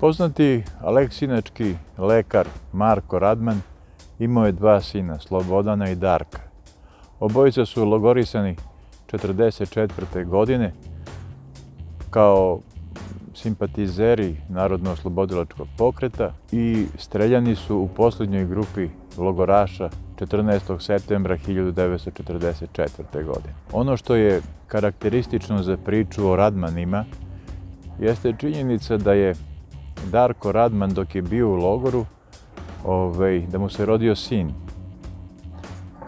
Poznati aleksinački lekar Marko Radman imao je dva sina, Slobodana i Darka. Obojica su logorisani 44. godine kao simpatizeri Narodno-oslobodilačkog pokreta i streljani su u poslednjoj grupi logoraša 14. septembra 1944. godine. Ono što je karakteristično za priču o Radmanima jeste činjenica da je Darko Radman dok je bio u logoru, ovaj, da mu se rodio sin.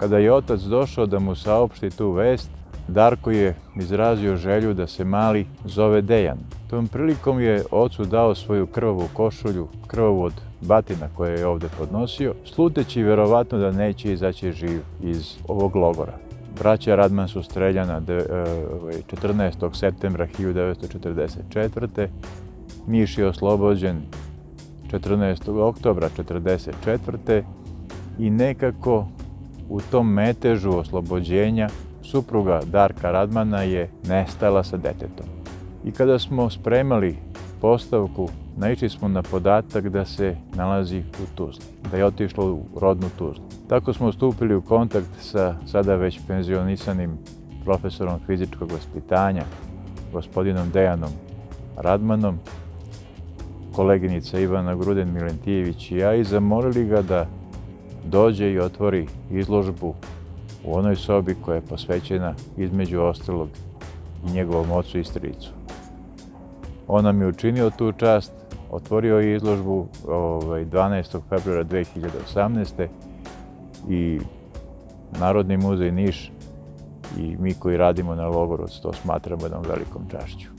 Kada je otac došao da mu saopšti tu vest, Darko je izrazio želju da se mali zove Dejan. Tom prilikom je ocu dao svoju krvavu košulju, krvavu od batina koje je ovde podnosio, sluteći verovatno da neće izaći živ iz ovog logora. Braća Radman su streljana 14. Ovaj, septembra 1944. Miš je oslobođen 14. oktobra 1944. i nekako u tom metežu oslobođenja supruga Darka Radmana je nestala sa detetom. I kada smo spremali postavku, naišli smo na podatak da se nalazi u Tuzli, da je otišlo u rodnu Tuzlu. Tako smo stupili u kontakt sa sada već penzionisanim profesorom fizičkog vaspitanja, gospodinom Dejanom Radmanom, koleginica Ivana Gruden Milentijević i ja i zamolili ga da dođe i otvori izložbu u onoj sobi koja je posvećena između ostalog i njegovom ocu i stricu. On nam je učinio tu čast, otvorio je izložbu ovaj, 12. februara 2018. i Narodni muzej Niš i mi koji radimo na logoru to smatramo jednom velikom čašću.